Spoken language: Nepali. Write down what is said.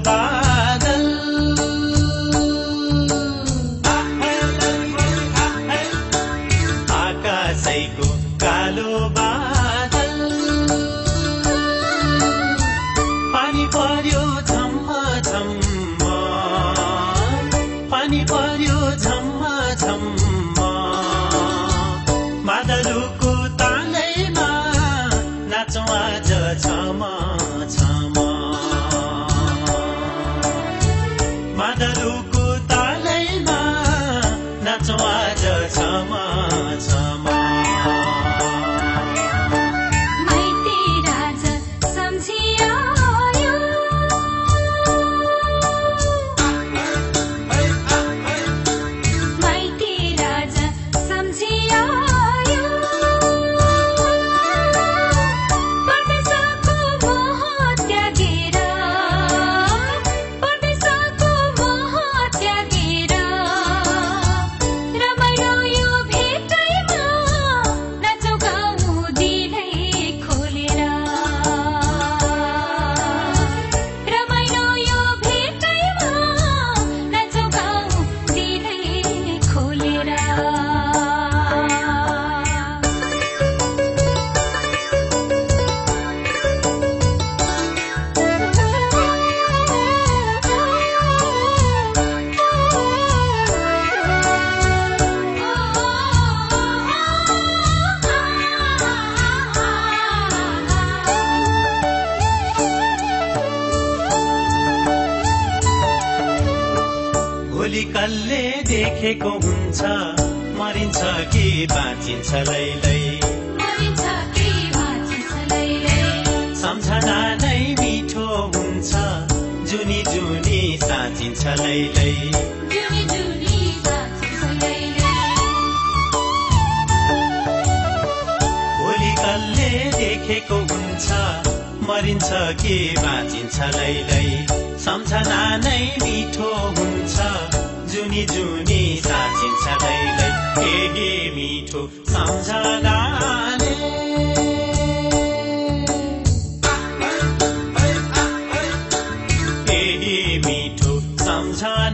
बादल। आकाशैको कालो बादल। पानी पर्यो झम्म झम्म। पानी पर्यो झम्म झम्म। कसले देखेको हुन्छ। मरिन्छ कि बाँचिन्छ लैलै? सम्झना नै मिठो हुन्छ। जुनी जुनी साँचिन्छ लैलै। भोलि कसले देखेको हुन्छ। मरिन्छ कि बाँचिन्छ लैलै? सम्झना नै मिठो हुन्छ। जुनी जुनी साँचिन्छ दैलै एगे मिठो सम्झनाले। एगे मिठो सम्झना